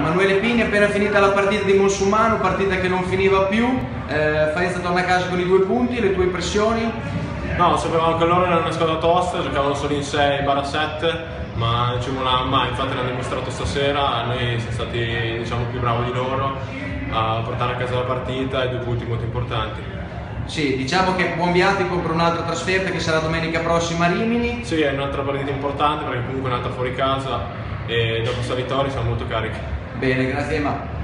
Emanuele Pini, appena finita la partita di Monsumano, partita che non finiva più, eh, Faenza torna a casa con i due punti, le tue impressioni? No, sapevamo che loro erano una squadra tosta, giocavano solo in 6-7, ma non ci volevamo mai, infatti l'hanno dimostrato stasera, noi siamo stati diciamo, più bravi di loro a portare a casa la partita e due punti molto importanti. Sì, diciamo che buon viatico per un'altra trasferta che sarà domenica prossima a Rimini. Sì, è un'altra partita importante perché comunque è un'altra fuori casa e dopo questa vittoria siamo molto carichi. Bene, grazie Emma.